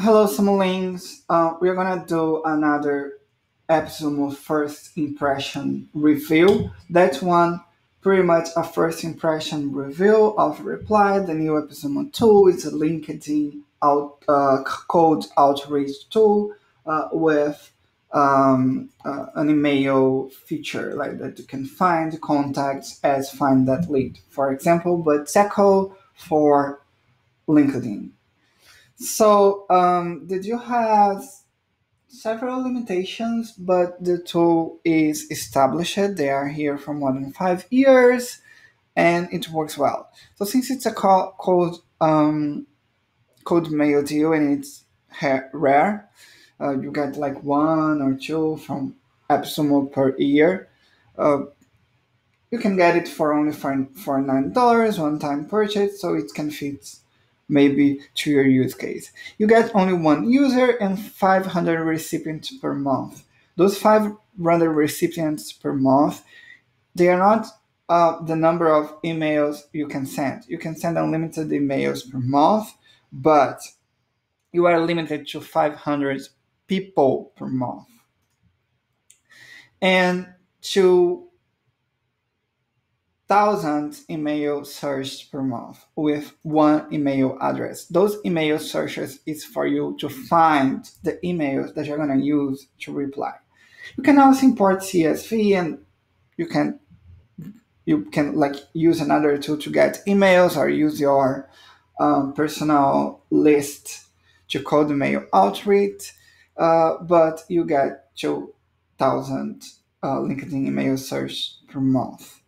Hello, Sumolings. Uh, we're gonna do another episode of first impression review. That one, pretty much a first impression review of Reply, the new episode two. It's a LinkedIn out uh, cold outreach tool uh, with um, uh, an email feature like that you can find contacts as find that lead, for example, but Seco for LinkedIn. So, um, did you have several limitations, but the tool is established. They are here for more than five years, and it works well. So, since it's a co- cold um, cold mail deal and it's rare, uh, you get like one or two from AppSumo per year. Uh, you can get it for only for, for nine dollars one time purchase, so it can fit maybe to your use case. You get only one user and 500 recipients per month. Those 500 recipients per month, they are not uh, the number of emails you can send. You can send unlimited emails per month, but you are limited to 500 people per month. And to thousand email searches per month with one email address. Those email searches is for you to find the emails that you're going to use to reply. You can also import CSV and you can you can like use another tool to get emails or use your um, personal list to code mail outreach. Uh, but you get 2,000 uh, LinkedIn email search per month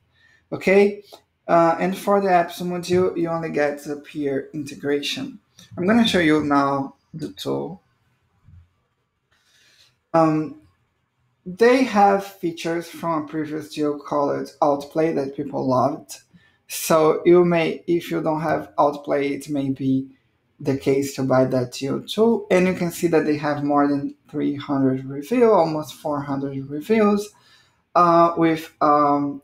okay? Uh, and for the AppSumo, you only get Zapier integration. I'm gonna show you now the tool. Um, they have features from a previous deal called Outplay that people loved. So you may, if you don't have Outplay, it may be the case to buy that deal too. And you can see that they have more than 300 reviews, almost 400 reviews, uh, with um,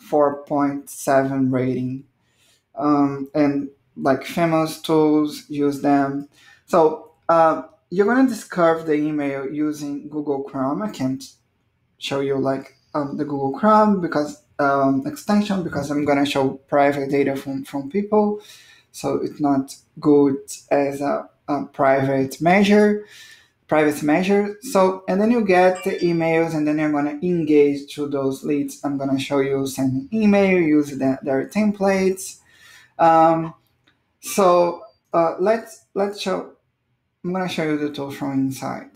4.7 rating. Um, and like famous tools use them. So uh, you're going to discover the email using Google Chrome. I can't show you like um, the Google Chrome because um, extension because I'm going to show private data from, from people. So it's not good as a, a private measure private measure. So, and then you get the emails and then you're going to engage to those leads. I'm going to show you sending email, use the, their templates. Um, so uh, let's, let's show, I'm going to show you the tool from inside.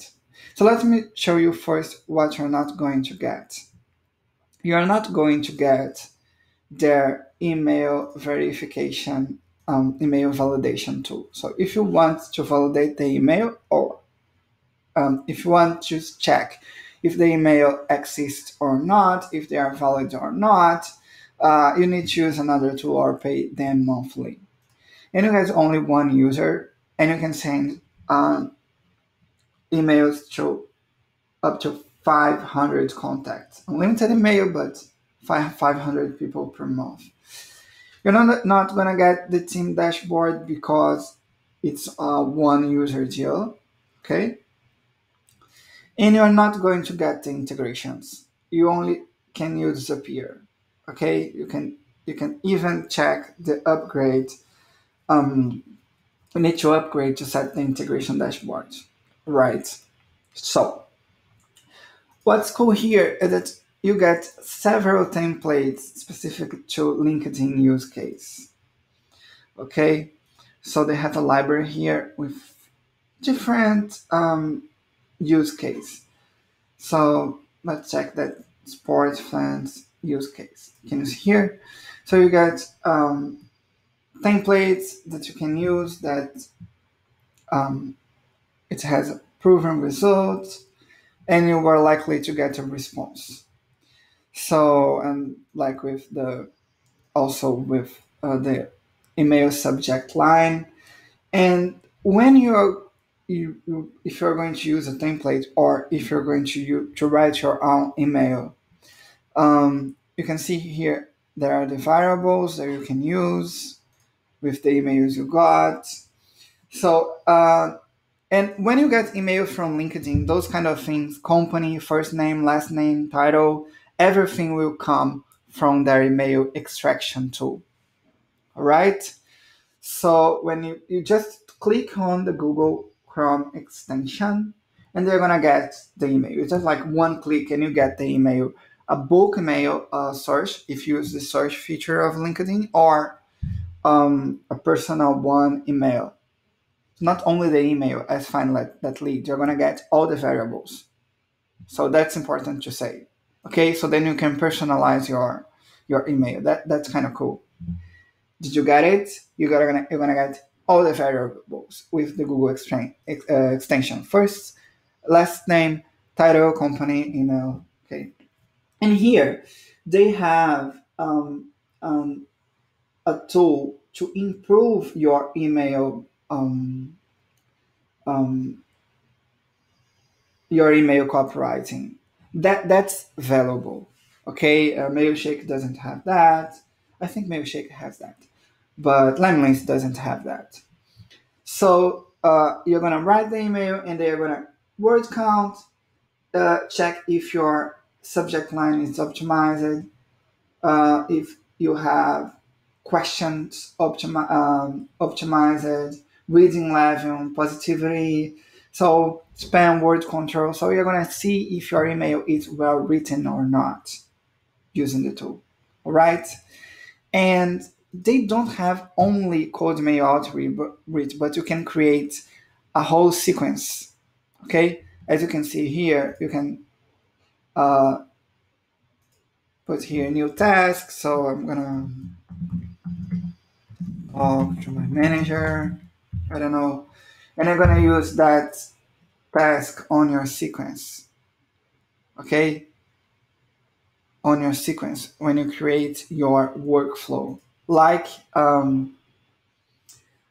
So let me show you first what you're not going to get. You're not going to get their email verification, um, email validation tool. So if you want to validate the email or um, if you want to check if the email exists or not, if they are valid or not, uh, you need to use another tool or pay them monthly. And you get only one user, and you can send um, emails to up to 500 contacts. Unlimited email, but 500 people per month. You're not, not going to get the team dashboard because it's a one user deal. Okay and you're not going to get the integrations. You only can use zapier okay? You can you can even check the upgrade um you need to upgrade to set the integration dashboard right? So what's cool here is that you get several templates specific to linkedin use case okay? So they have a library here with different um, use case. So let's check that sports fans use case. You Can you see here? So you get um, templates that you can use that um, it has proven results and you are likely to get a response. So, and like with the, also with uh, the email subject line. And when you're you, if you're going to use a template or if you're going to to write your own email, um, you can see here there are the variables that you can use with the emails you got. So uh, And when you get email from LinkedIn, those kind of things, company, first name, last name, title, everything will come from their email extraction tool. All right. So when you, you just click on the Google Chrome extension and they're gonna get the email. It's just like one click and you get the email. A bulk email uh, search if you use the search feature of LinkedIn or um, a personal one email. Not only the email as find that, lead, you're gonna get all the variables. So that's important to say. Okay, so then you can personalize your your email. That that's kind of cool. Did you get it? You got gonna you're gonna get all the variables with the Google uh, extension. First, last name, title, company, email. Okay, and here they have um, um, a tool to improve your email um, um, your email copywriting. That that's valuable. Okay, uh, Mailshake doesn't have that. I think Mailshake has that, but Lemlist doesn't have that. So uh, you're gonna write the email, and they're gonna word count, uh, check if your subject line is optimized, uh, if you have questions optimi- um, optimized, reading level, positivity, so spam word control. So you're gonna see if your email is well written or not using the tool. All right, and they don't have only cold mail outreach, but you can create a whole sequence. Okay, as you can see here, you can uh, put here new task. So I'm gonna talk to my manager. I don't know, and I'm gonna use that task on your sequence. Okay, on your sequence when you create your workflow, like um,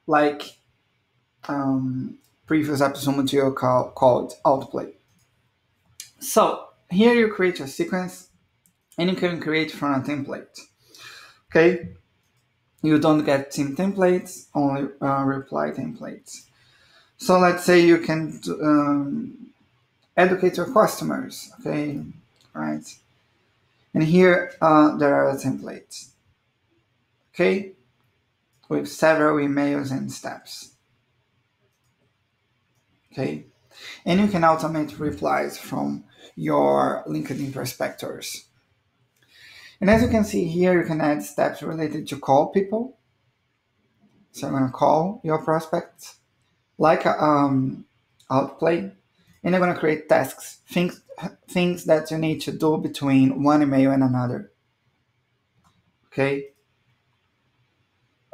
like um, previous episode material call, called outplay. So here you create a sequence, and you can create from a template. Okay, you don't get team templates, only uh, reply templates. So let's say you can um, educate your customers. Okay, right and here uh, there are templates. Okay, with several emails and steps. Okay, and you can automate replies from your LinkedIn prospectors. And as you can see here, you can add steps related to call people. So I'm gonna call your prospects like um, outplay, and I'm gonna create tasks, things things that you need to do between one email and another. Okay.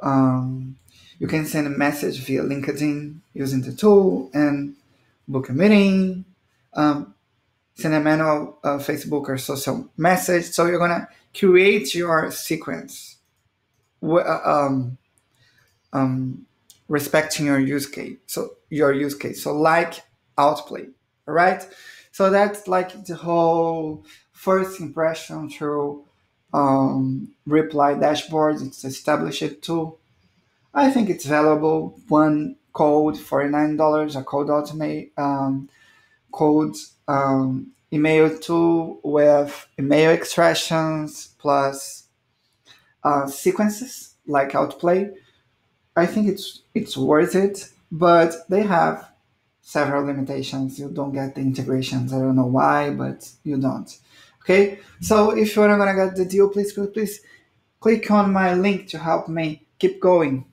Um, you can send a message via LinkedIn using the tool and book a meeting. Um, send a manual uh, Facebook or social message. So you're gonna create your sequence, uh, um, um, respecting your use case. So your use case. So like outplay. All right. So that's like the whole first impression through um, reply dashboards. It's established tool. I think it's valuable. One code, $49, a code automate um, code um, email tool with email extractions plus uh, sequences like Outplay. I think it's it's worth it, but they have several limitations. You don't get the integrations. I don't know why, but you don't. Okay, so if you're not gonna get the deal, please, please, please click on my link to help me keep going.